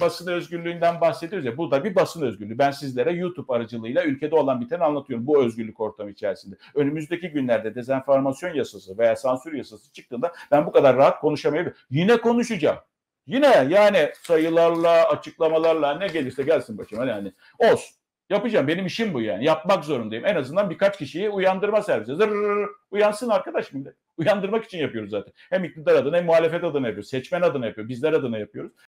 basın özgürlüğünden bahsediyoruz ya bu da bir basın özgürlüğü. Ben sizlere YouTube aracılığıyla ülkede olan biteni anlatıyorum bu özgürlük ortamı içerisinde. Önümüzdeki günlerde dezenformasyon yasası veya sansür yasası çıktığında ben bu kadar rahat konuşamayabilirim. Yine konuşacağım. Yine yani sayılarla, açıklamalarla ne gelirse gelsin başıma yani olsun. Yapacağım. Benim işim bu yani. Yapmak zorundayım. En azından birkaç kişiyi uyandırma servisi. Zırrrr, uyansın arkadaş millet. Uyandırmak için yapıyoruz zaten. Hem iktidar adına hem muhalefet adına yapıyoruz. Seçmen adına yapıyoruz. Bizler adına yapıyoruz.